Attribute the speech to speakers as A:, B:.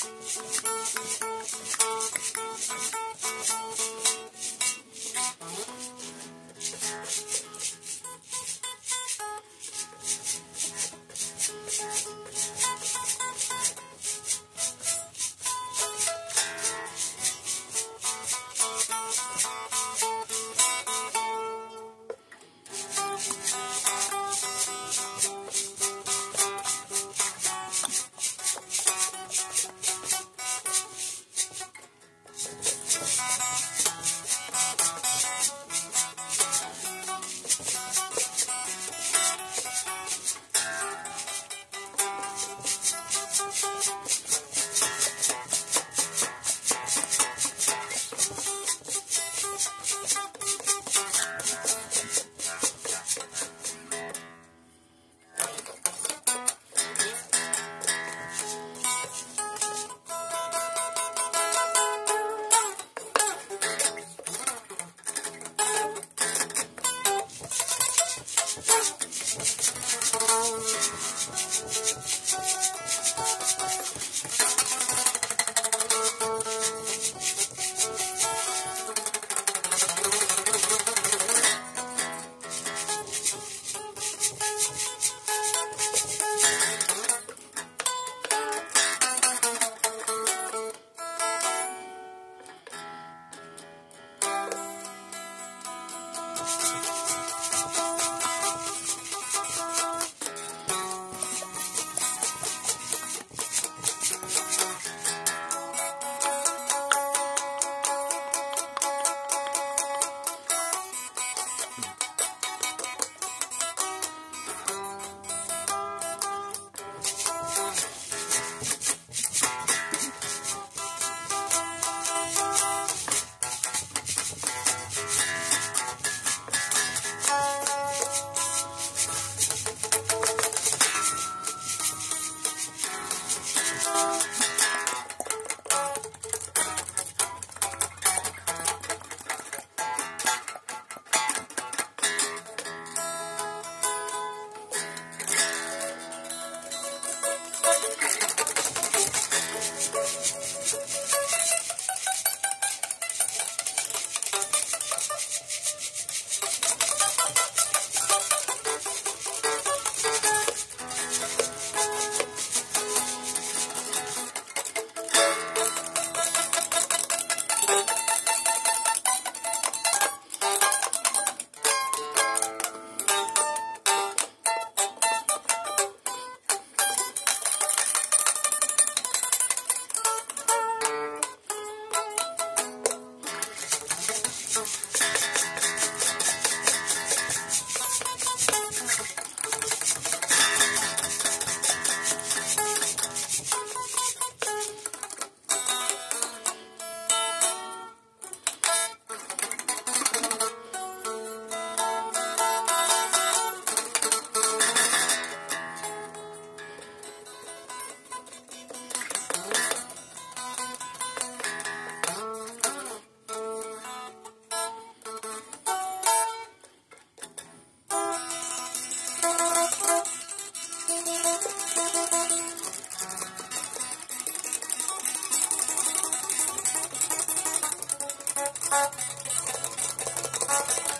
A: ハハハハ
B: Thank you.